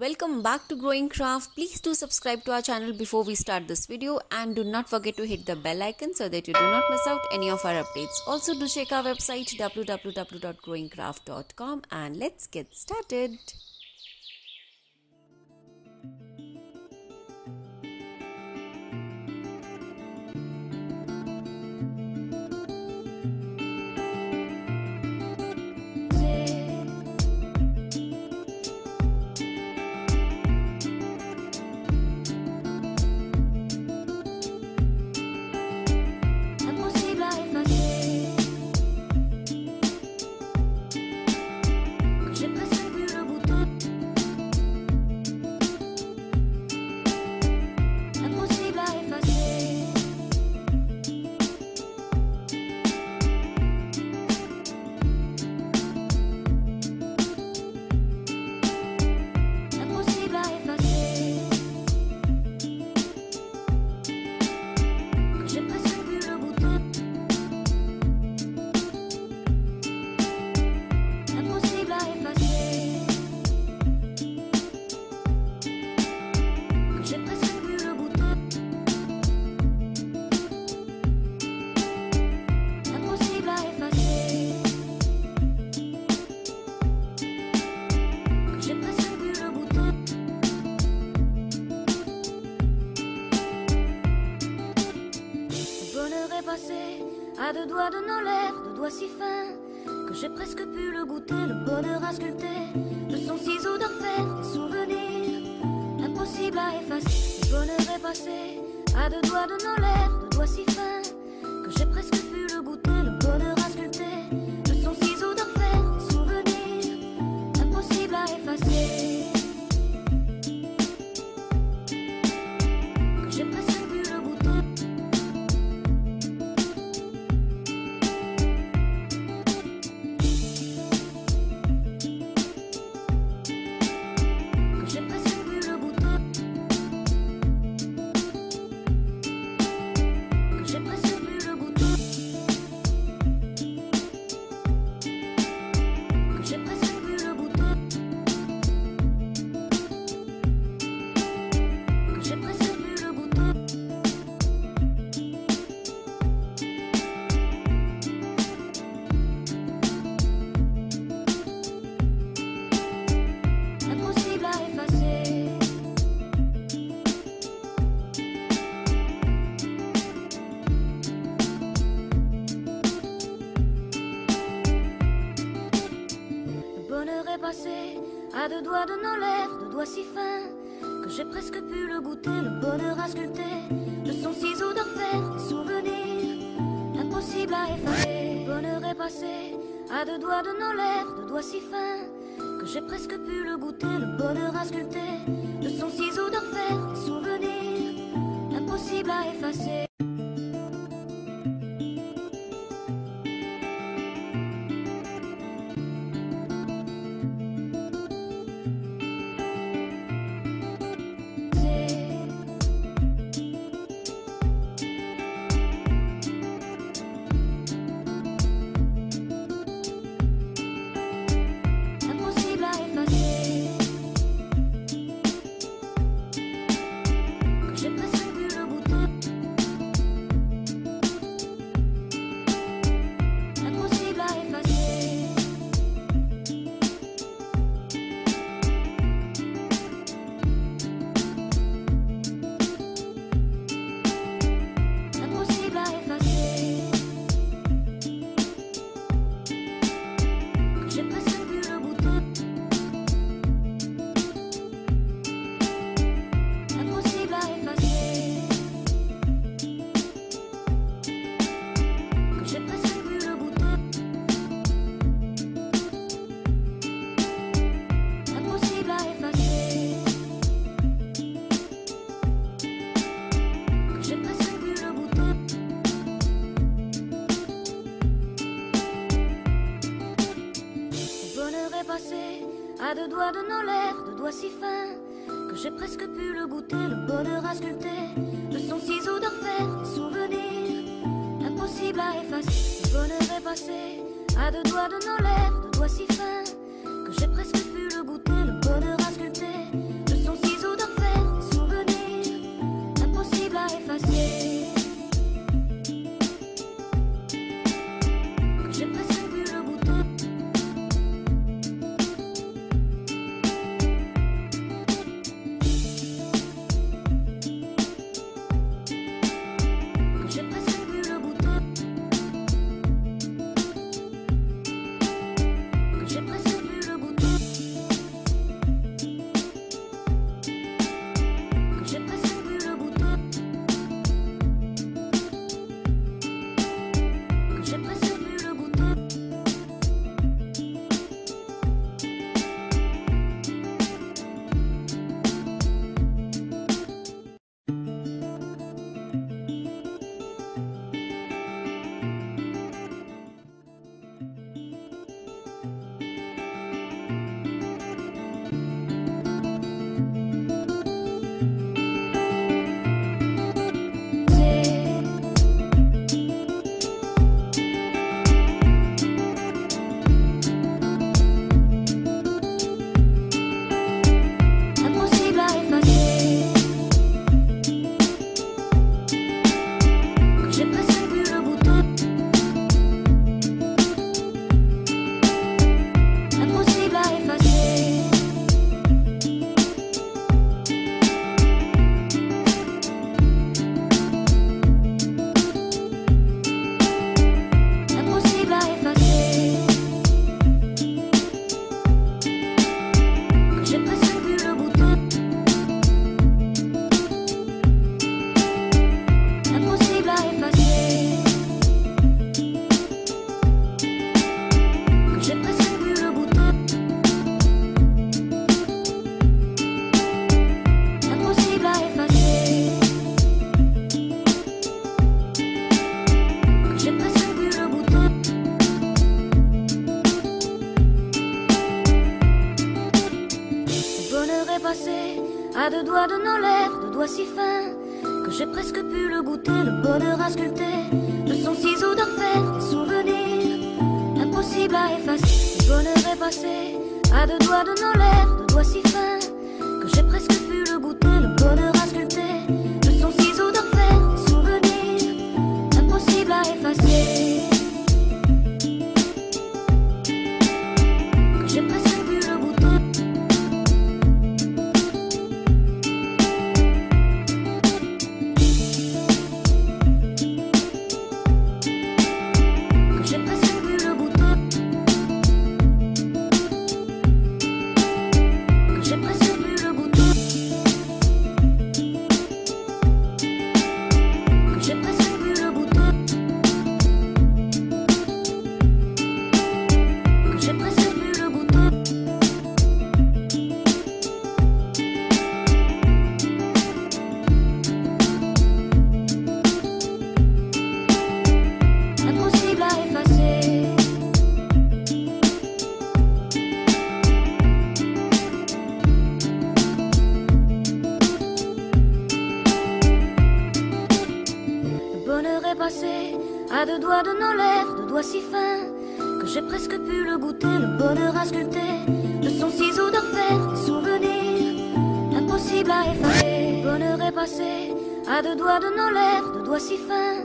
Welcome back to Growing Craft. Please do subscribe to our channel before we start this video and do not forget to hit the bell icon so that you do not miss out any of our updates. Also do check our website www.growingcraft.com and let's get started. À deux doigts de nos lèvres, deux doigts si fins que j'ai presque pu le goûter. Le bonheur a sculpté de son ciseau d'orfèvre des souvenirs impossible à effacer. Le bonheur est passé à deux doigts de nos lèvres, deux doigts si fins que j'ai presque pu le goûter. Le bonheur a sculpté de son ciseau d'orfèvre des souvenirs impossible à effacer. À deux doigts de nos lèvres, deux doigts si fins que j'ai presque pu le goûter. Le bonheur a sculpté de son ciseau d'orfèvre des souvenirs impossible à effacer. Le bonheur est passé à deux doigts de nos lèvres, deux doigts si fins passé. À deux doigts de nos lèvres, deux doigts si fins que j'ai presque pu le goûter, à deux doigts de nos lèvres, deux doigts si fins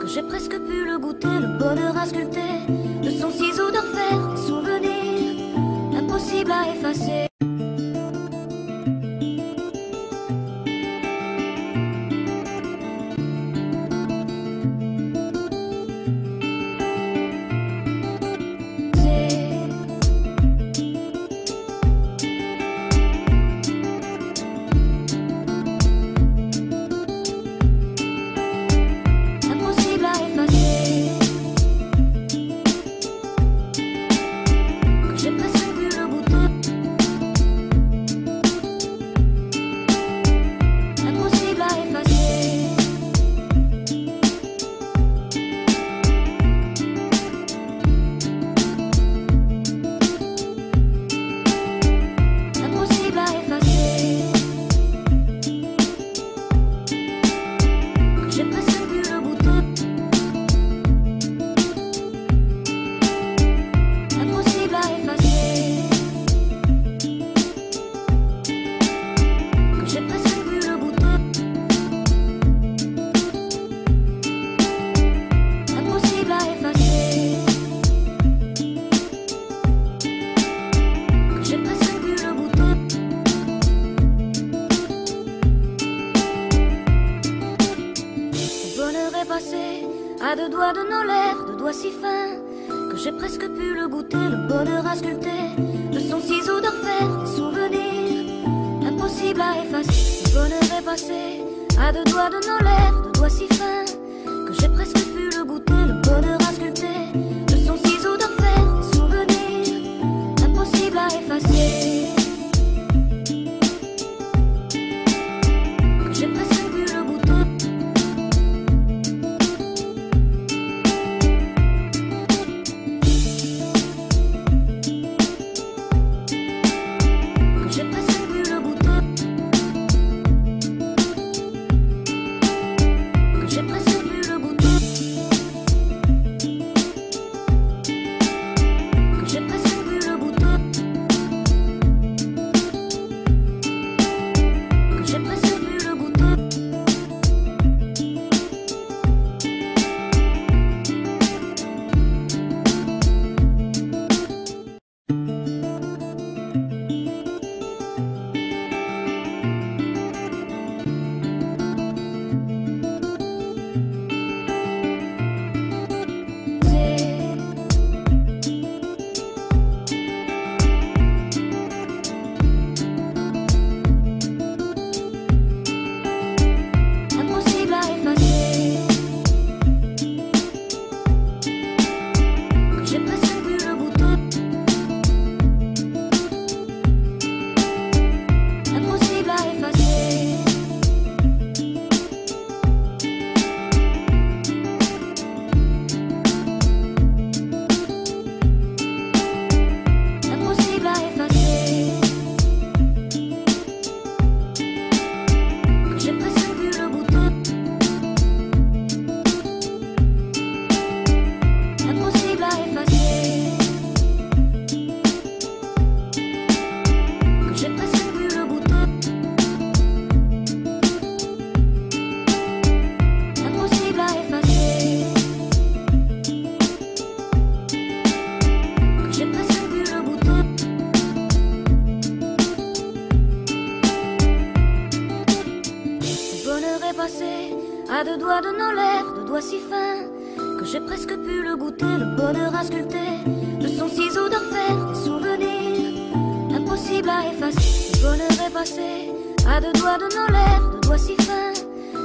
que j'ai presque pu le goûter. Le bonheur à sculpter de son ciseau d'enfer, des souvenirs impossible à effacer. À deux doigts de nos lèvres, deux doigts si fins que j'ai presque pu le goûter. Le bonheur à sculpter de son ciseau d'enfer, des souvenirs impossibles à effacer. Le bonheur est passé à deux doigts de nos lèvres, deux doigts si fins que j'ai presque pu le goûter. Le bonheur à sculpter de son ciseau d'enfer, des souvenirs impossibles à effacer. De doigts si fins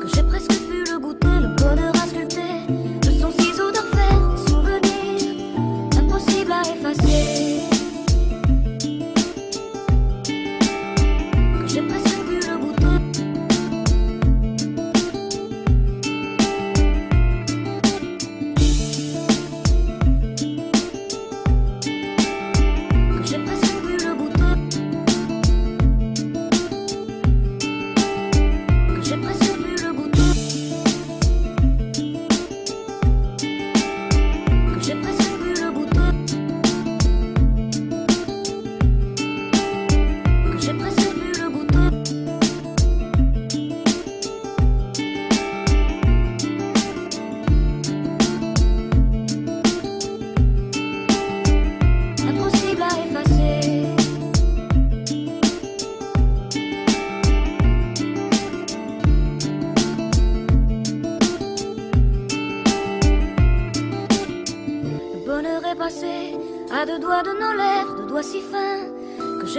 que j'ai presque pu le goûter, le bonheur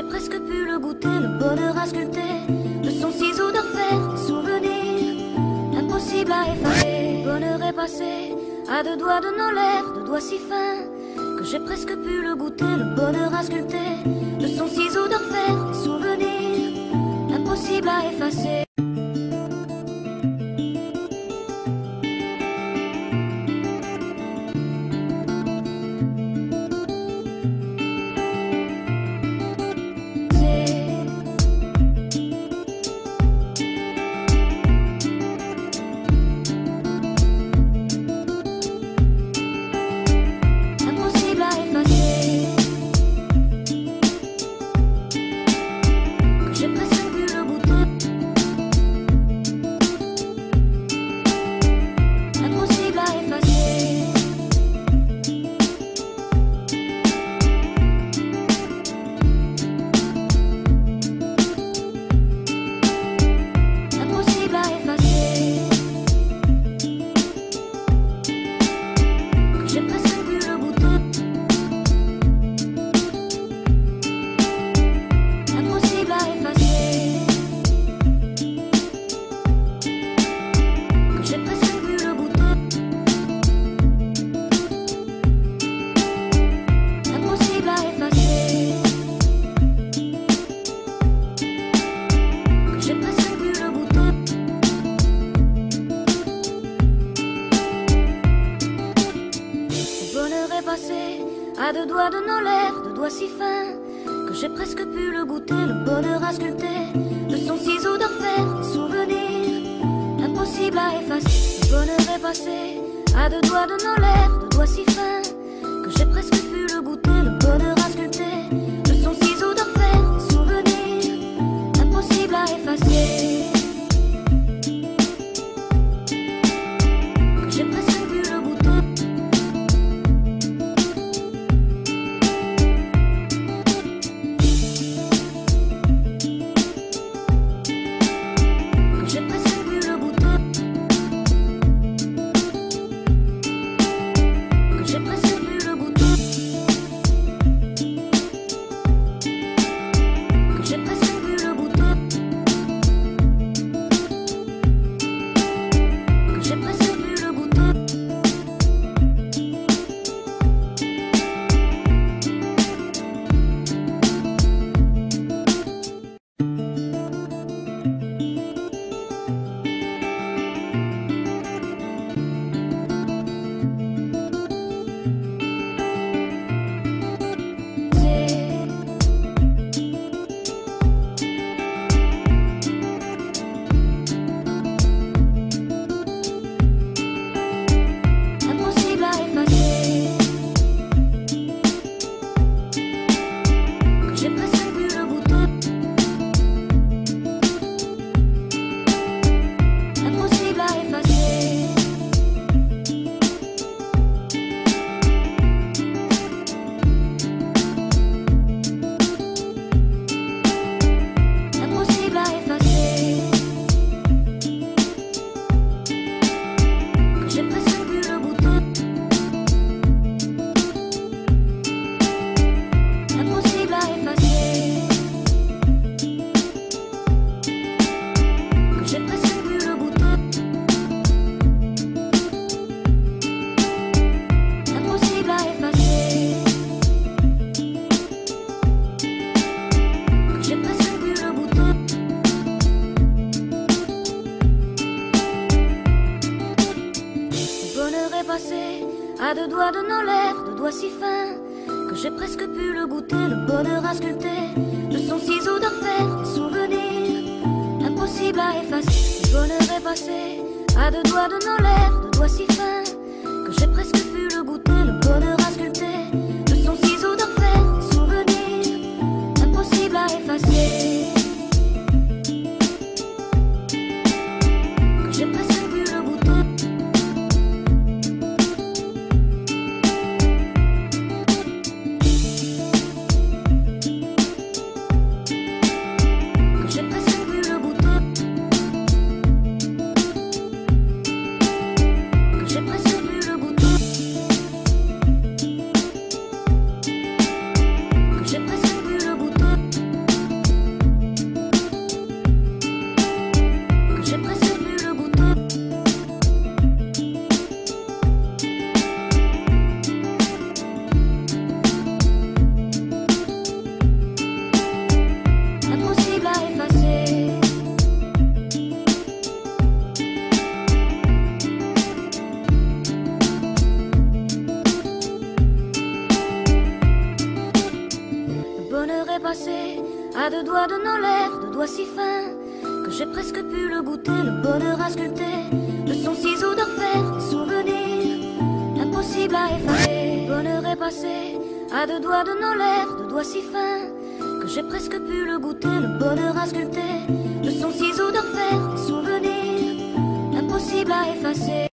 presque pu le goûter. Le bonheur à sculpter de son ciseau d'enfer, des souvenirs impossible à effacer. Le bonheur est passé à deux doigts de nos lèvres, deux doigts si fins que j'ai presque pu le goûter. Le bonheur à sculpter de son ciseau d'enfer, des souvenirs impossible à effacer. À deux doigts de nos lèvres, deux doigts si fins que j'ai presque pu le goûter. Le bonheur à sculpter de son ciseau d'enfer, des souvenirs impossibles à effacer. Le bonheur est passé à deux doigts de nos lèvres, deux doigts si fins que j'ai presque pu le goûter. pu le goûter, le bonheur à sculpter, de son ciseau d'enfer, souvenir, impossible à effacer. Le bonheur est passé à deux doigts de nos lèvres, deux doigts si fins que j'ai presque pu le goûter, le bonheur à sculpter, de son ciseau d'enfer, souvenir, impossible à effacer.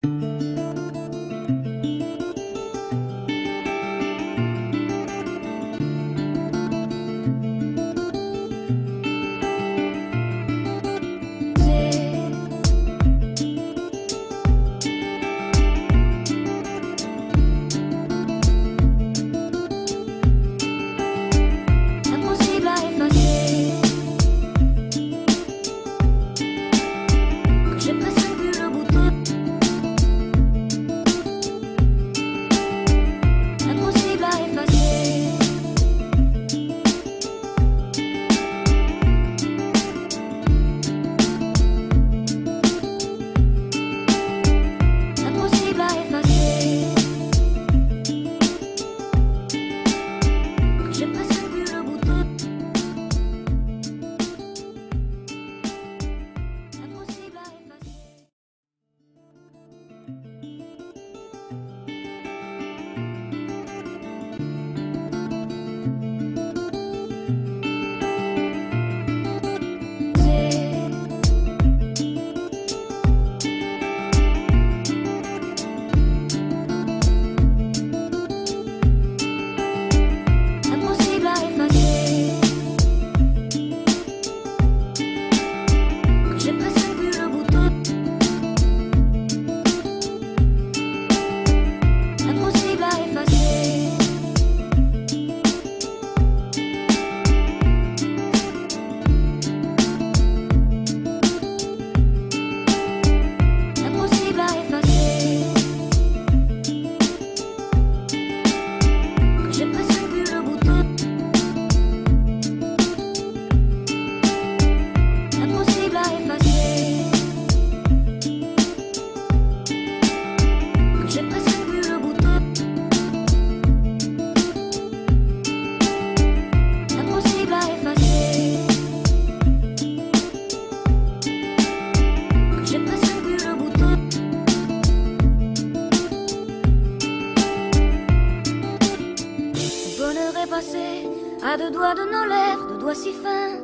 à deux doigts de nos lèvres, deux doigts si fins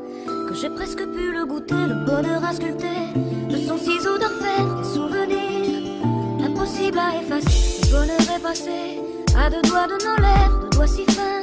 que j'ai presque pu le goûter, le bonheur à sculpter de son ciseau d'orfèvre, des souvenirs impossibles à effacer. Le bonheur est passé à deux doigts de nos lèvres, deux doigts si fins.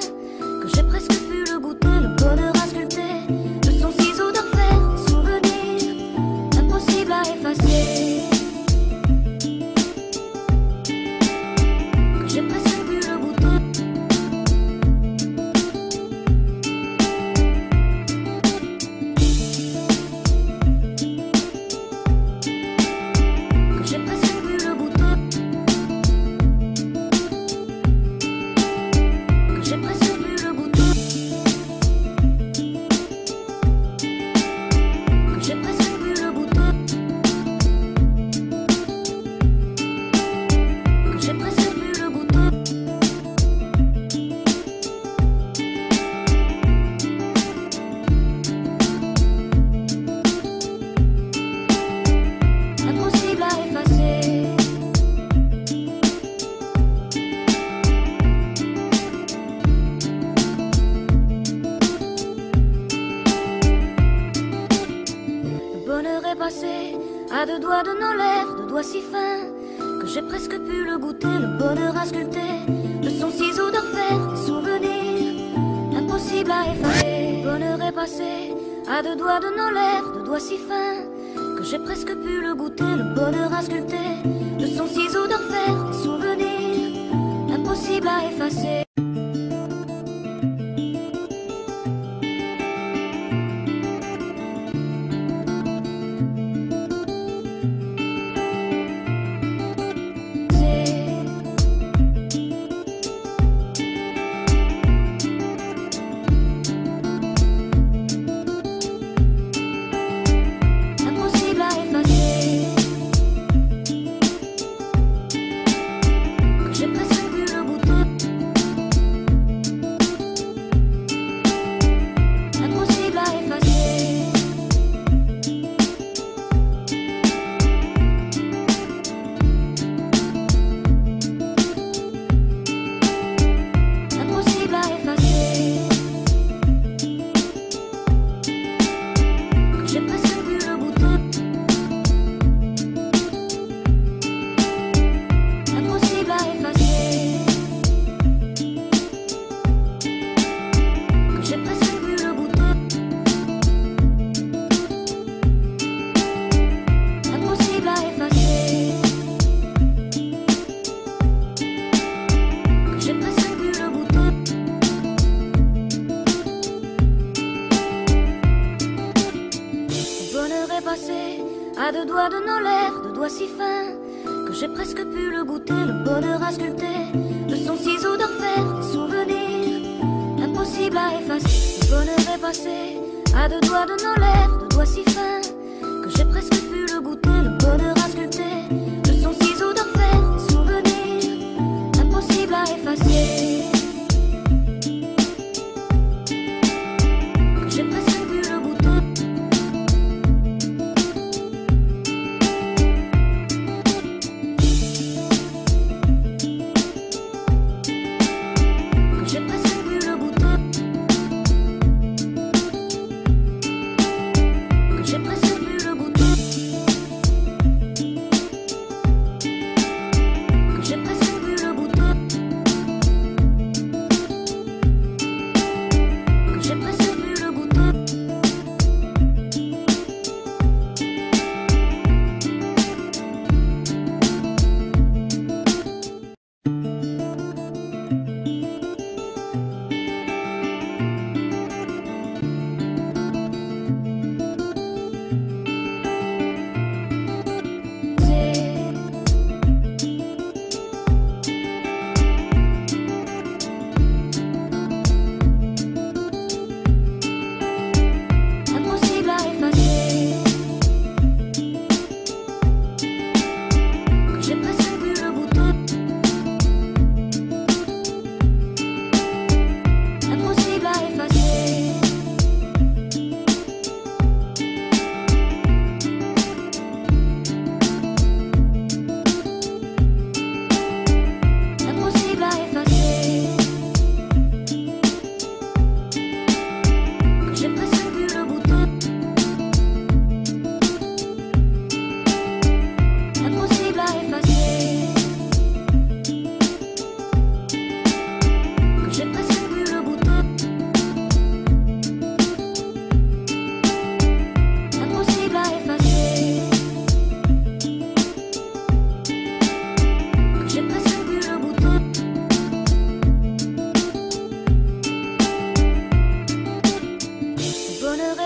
Ship is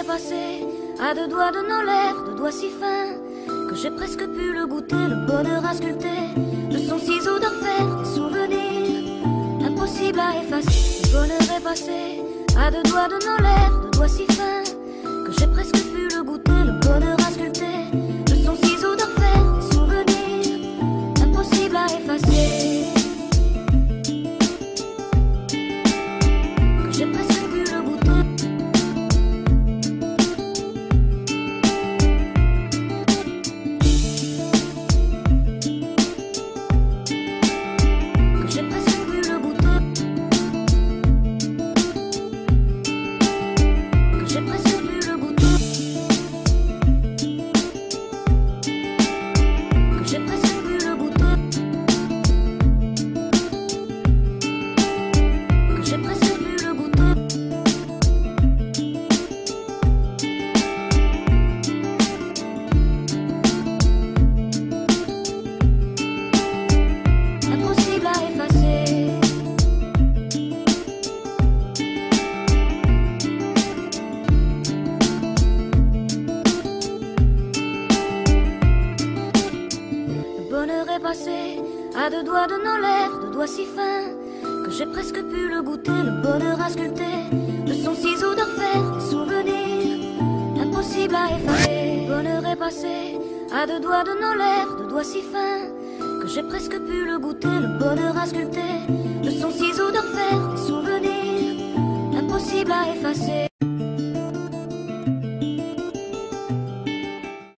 passé, à deux doigts de nos lèvres, deux doigts si fins, que j'ai presque pu le goûter, le bonheur à sculpter, de son ciseau d'enfer, des souvenirs, impossible à effacer. Le bonheur est passé, à deux doigts de nos lèvres, deux doigts si fins, que j'ai presque pu le goûter, le bonheur à sculpter, de son ciseau d'enfer, des souvenirs, impossible à effacer.